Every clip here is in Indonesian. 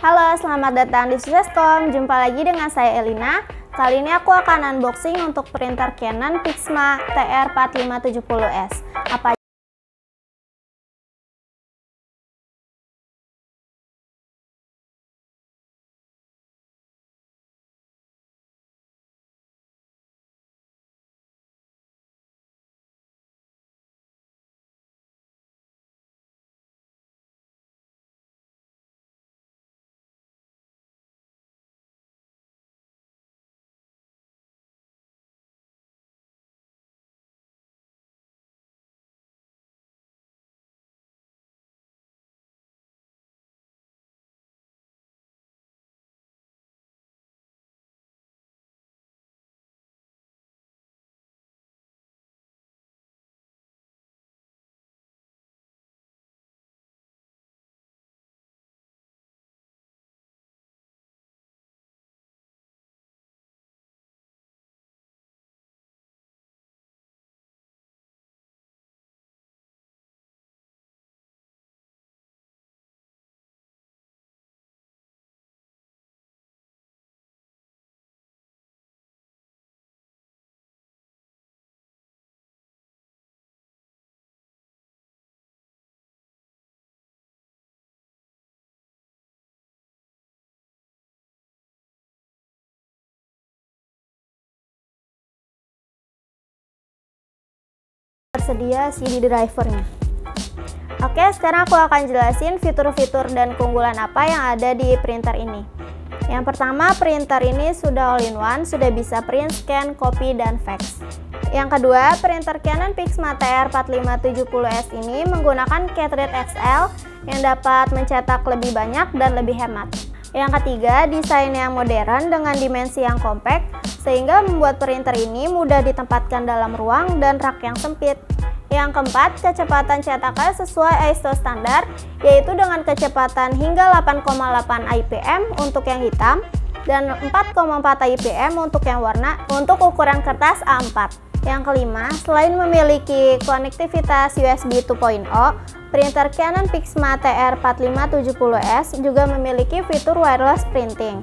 Halo, selamat datang di Successcom. Jumpa lagi dengan saya Elina. Kali ini aku akan unboxing untuk printer Canon Pixma TR4570S. Apa tersedia CD drivernya. Oke, sekarang aku akan jelasin fitur-fitur dan keunggulan apa yang ada di printer ini. Yang pertama, printer ini sudah all-in-one, sudah bisa print, scan, copy, dan fax. Yang kedua, printer Canon Pixma TR4570S ini menggunakan cartridge XL yang dapat mencetak lebih banyak dan lebih hemat. Yang ketiga, desain yang modern dengan dimensi yang compact sehingga membuat printer ini mudah ditempatkan dalam ruang dan rak yang sempit. Yang keempat, kecepatan cetakan sesuai ISO standar, yaitu dengan kecepatan hingga 8,8 IPM untuk yang hitam dan 4,4 IPM untuk yang warna untuk ukuran kertas A4. Yang kelima, selain memiliki konektivitas USB 2.0, printer Canon Pixma TR4570S juga memiliki fitur wireless printing.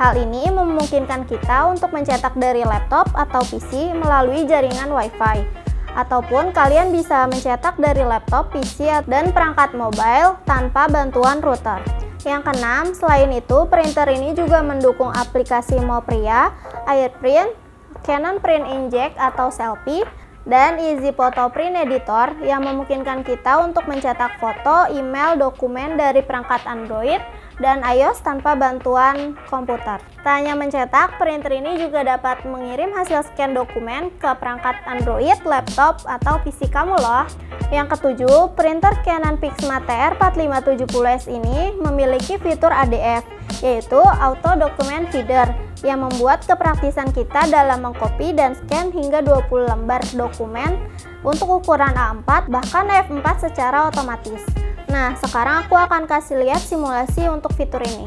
Hal ini memungkinkan kita untuk mencetak dari laptop atau PC melalui jaringan Wi-Fi ataupun kalian bisa mencetak dari laptop, PC, dan perangkat mobile tanpa bantuan router. Yang keenam, selain itu, printer ini juga mendukung aplikasi Mopria, AirPrint, Canon Print Inject atau Selfie, dan Easy Photo Print Editor yang memungkinkan kita untuk mencetak foto, email, dokumen dari perangkat Android dan iOS tanpa bantuan komputer. Tak hanya mencetak, printer ini juga dapat mengirim hasil scan dokumen ke perangkat Android, laptop, atau PC kamu loh. Yang ketujuh, printer Canon Pixma TR4570S ini memiliki fitur ADF, yaitu Auto Document Feeder yang membuat kepraktisan kita dalam mengcopy dan scan hingga 20 lembar dokumen untuk ukuran A4 bahkan A4 secara otomatis. Nah, sekarang aku akan kasih lihat simulasi untuk fitur ini.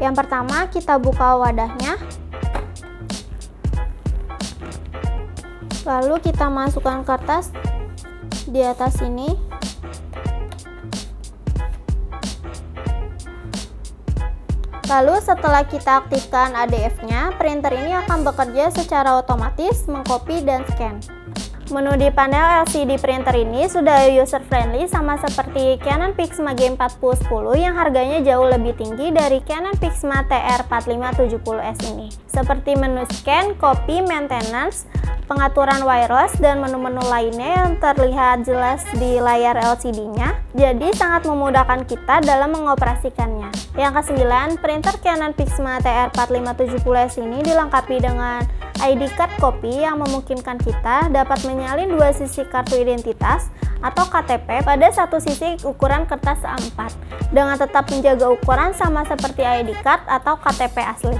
Yang pertama, kita buka wadahnya. Lalu kita masukkan kertas di atas ini. Lalu setelah kita aktifkan ADF-nya, printer ini akan bekerja secara otomatis mengcopy dan scan. Menu di panel LCD printer ini sudah user friendly sama seperti Canon Pixma G4010 yang harganya jauh lebih tinggi dari Canon Pixma TR4570S ini. Seperti menu scan, copy, maintenance, pengaturan wireless, dan menu-menu lainnya yang terlihat jelas di layar LCD-nya, jadi sangat memudahkan kita dalam mengoperasikannya. Yang kesembilan, printer Canon Pixma TR4570S ini dilengkapi dengan ID card copy yang memungkinkan kita dapat menyalin dua sisi kartu identitas atau KTP pada satu sisi ukuran kertas A4 dengan tetap menjaga ukuran sama seperti ID card atau KTP asli.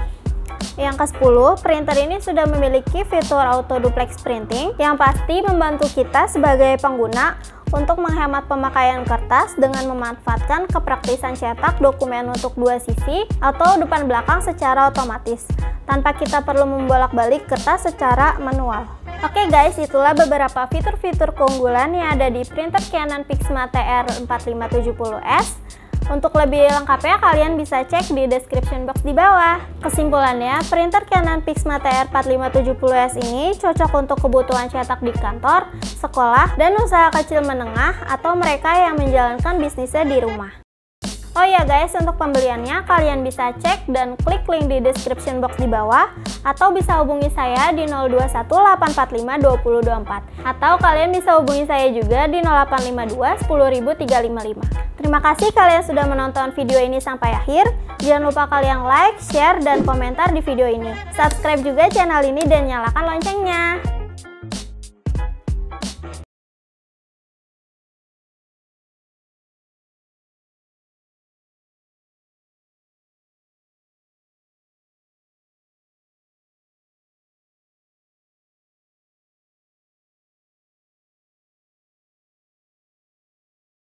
Yang ke-10, printer ini sudah memiliki fitur auto duplex printing yang pasti membantu kita sebagai pengguna untuk menghemat pemakaian kertas dengan memanfaatkan kepraktisan cetak dokumen untuk dua sisi atau depan belakang secara otomatis tanpa kita perlu membolak-balik kertas secara manual. Oke guys, itulah beberapa fitur-fitur keunggulan yang ada di printer Canon Pixma TR4570S. Untuk lebih lengkapnya kalian bisa cek di description box di bawah. Kesimpulannya, printer Canon Pixma TR4570S ini cocok untuk kebutuhan cetak di kantor, sekolah, dan usaha kecil menengah atau mereka yang menjalankan bisnisnya di rumah. Oh ya guys, untuk pembeliannya kalian bisa cek dan klik link di description box di bawah atau bisa hubungi saya di 0218452024 atau kalian bisa hubungi saya juga di 0852 10355. Terima kasih kalian sudah menonton video ini sampai akhir. Jangan lupa kalian like, share, dan komentar di video ini. Subscribe juga channel ini dan nyalakan loncengnya.